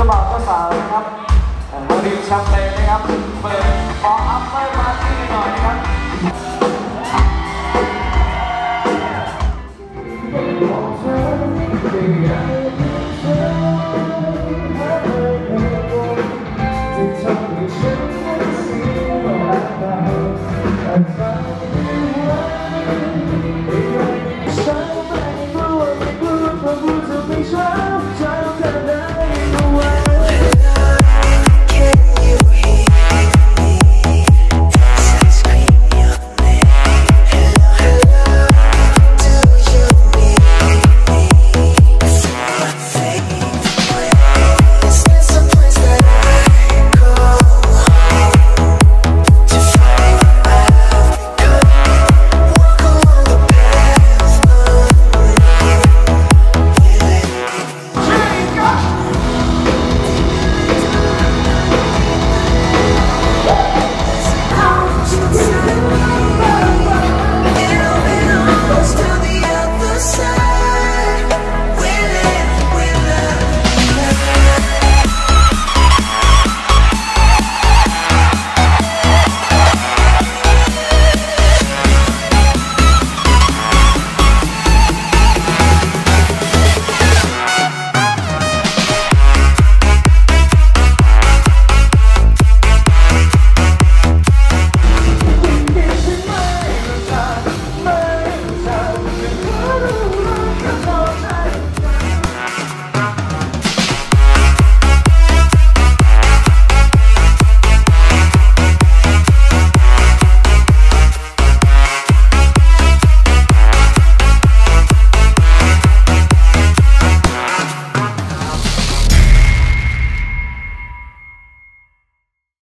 เจ้าบ่าวเจ้าสาวนะครับเอ่มาดื่มแชมเปญนะครับเปิด for after party หน่อยนะครับ